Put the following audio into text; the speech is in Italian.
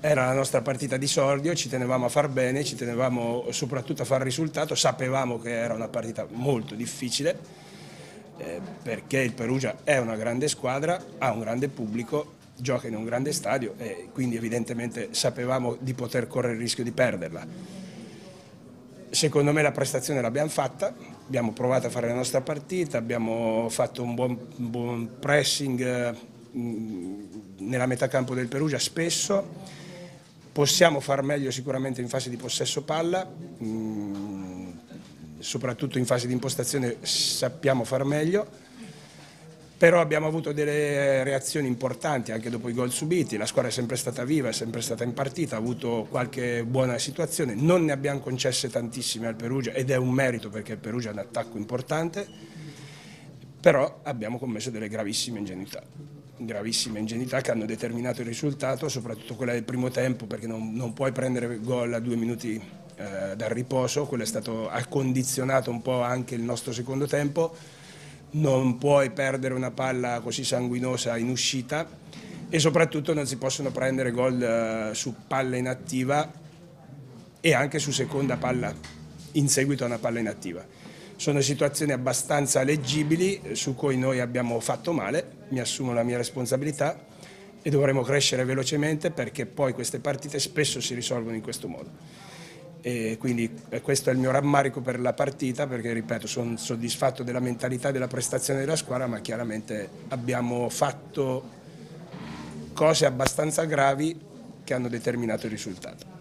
era la nostra partita di sordio, ci tenevamo a far bene, ci tenevamo soprattutto a fare risultato, sapevamo che era una partita molto difficile eh, perché il Perugia è una grande squadra, ha un grande pubblico, gioca in un grande stadio e quindi evidentemente sapevamo di poter correre il rischio di perderla. Secondo me la prestazione l'abbiamo fatta, abbiamo provato a fare la nostra partita, abbiamo fatto un buon, buon pressing eh, nella metà campo del Perugia spesso, possiamo far meglio sicuramente in fase di possesso palla, mh, soprattutto in fase di impostazione sappiamo far meglio, però abbiamo avuto delle reazioni importanti anche dopo i gol subiti, la squadra è sempre stata viva, è sempre stata in partita, ha avuto qualche buona situazione, non ne abbiamo concesse tantissime al Perugia ed è un merito perché il Perugia ha un attacco importante, però abbiamo commesso delle gravissime ingenuità gravissime ingenuità che hanno determinato il risultato, soprattutto quella del primo tempo perché non, non puoi prendere gol a due minuti eh, dal riposo, quello è stato, ha condizionato un po' anche il nostro secondo tempo, non puoi perdere una palla così sanguinosa in uscita e soprattutto non si possono prendere gol eh, su palla inattiva e anche su seconda palla in seguito a una palla inattiva. Sono situazioni abbastanza leggibili su cui noi abbiamo fatto male, mi assumo la mia responsabilità e dovremo crescere velocemente perché poi queste partite spesso si risolvono in questo modo. E quindi eh, questo è il mio rammarico per la partita perché ripeto sono soddisfatto della mentalità e della prestazione della squadra ma chiaramente abbiamo fatto cose abbastanza gravi che hanno determinato il risultato.